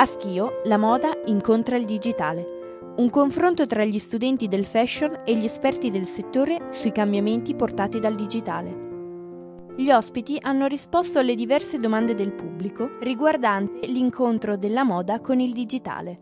A Schio la moda incontra il digitale. Un confronto tra gli studenti del fashion e gli esperti del settore sui cambiamenti portati dal digitale. Gli ospiti hanno risposto alle diverse domande del pubblico riguardante l'incontro della moda con il digitale.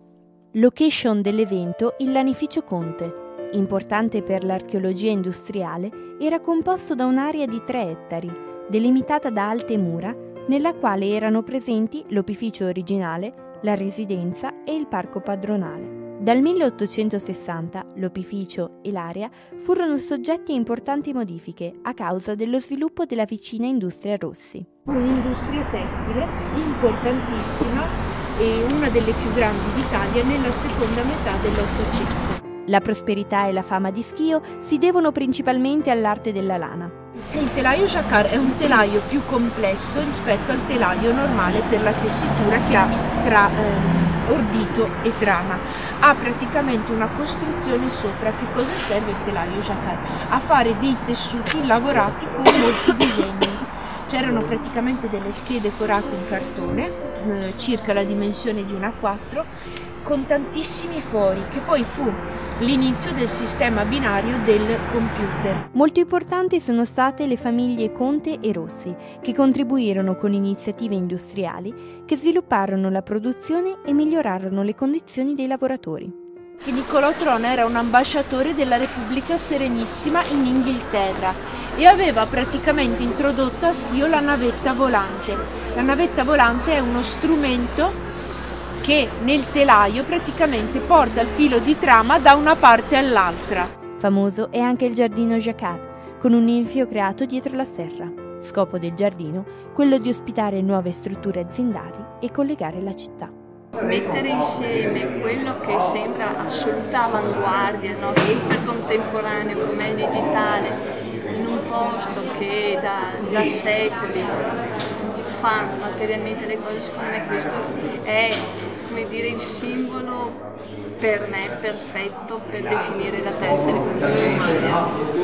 Location dell'evento il Lanificio Conte, importante per l'archeologia industriale, era composto da un'area di 3 ettari, delimitata da alte mura, nella quale erano presenti l'opificio originale, la residenza e il parco padronale. Dal 1860 l'opificio e l'area furono soggetti a importanti modifiche a causa dello sviluppo della vicina industria Rossi. Un'industria tessile importantissima e una delle più grandi d'Italia nella seconda metà dell'Ottocento. La prosperità e la fama di Schio si devono principalmente all'arte della lana. Il telaio jacquard è un telaio più complesso rispetto al telaio normale per la tessitura che ha tra eh, ordito e trama. Ha praticamente una costruzione sopra. Che cosa serve il telaio jacquard? A fare dei tessuti lavorati con molti disegni. C'erano praticamente delle schede forate in cartone, eh, circa la dimensione di una 4, con tantissimi fori, che poi fu l'inizio del sistema binario del computer. Molto importanti sono state le famiglie Conte e Rossi, che contribuirono con iniziative industriali che svilupparono la produzione e migliorarono le condizioni dei lavoratori. Niccolò Trona era un ambasciatore della Repubblica Serenissima in Inghilterra e aveva praticamente introdotto a Schio la navetta volante. La navetta volante è uno strumento che nel telaio praticamente porta il filo di trama da una parte all'altra. Famoso è anche il giardino Jacquard, con un ninfio creato dietro la serra. Scopo del giardino, quello di ospitare nuove strutture aziendali e collegare la città. Mettere insieme quello che sembra assoluta avanguardia, no? super contemporaneo come il digitale, in un posto che da, da secoli fa materialmente le cose, secondo me questo è dire, il simbolo per me perfetto per definire la terza rivoluzione industriale.